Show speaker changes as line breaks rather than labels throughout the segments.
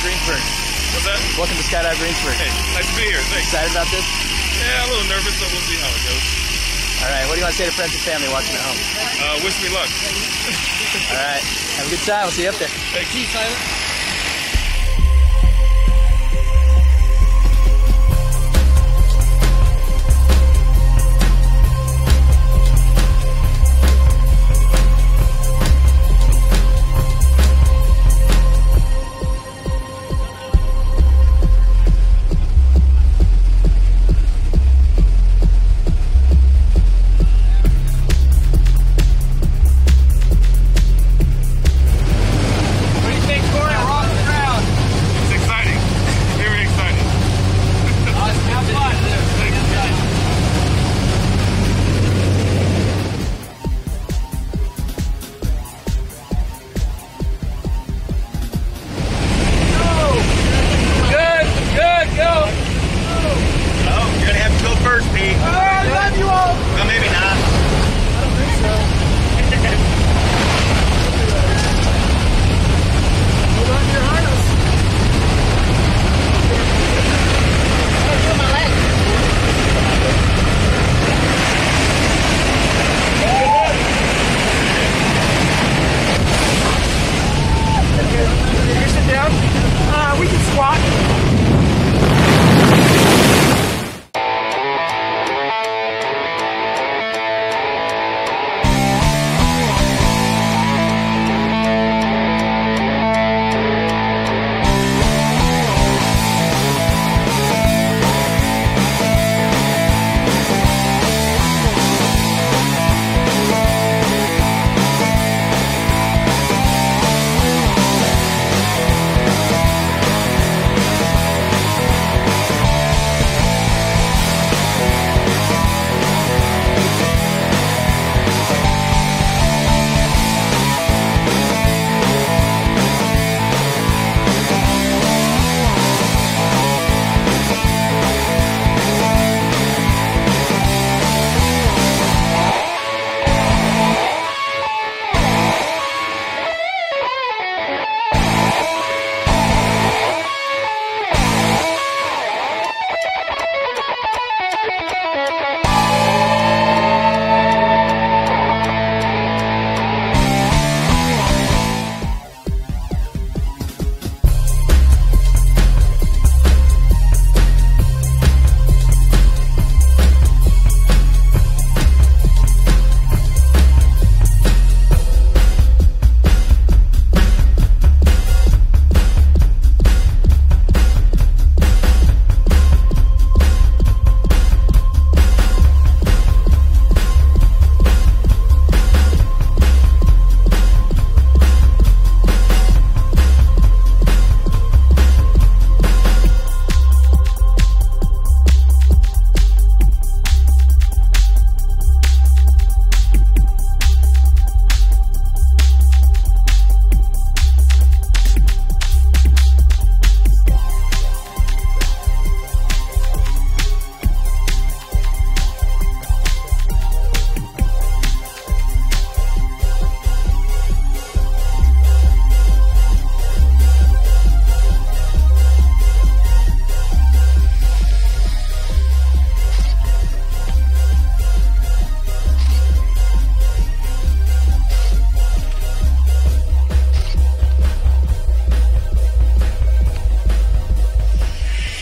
Greensburg.
What's that?
Welcome to Skydive Greensburg.
Hey, nice to be here. Thanks.
Excited about this?
Yeah, a little nervous, but we'll see how it goes.
All right. What do you want to say to friends and family watching at home?
Uh, wish me luck.
All right. Have a good time. We'll see you up there.
Thanks.
What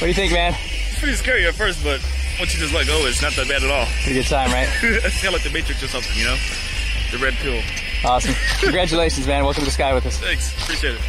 do you think, man?
It's pretty scary at first, but once you just let go, it's not that bad at all.
Pretty good time, right?
it's kind of like the Matrix or something, you know? The red pill.
Awesome. Congratulations, man. Welcome to the sky with us.
Thanks. Appreciate it.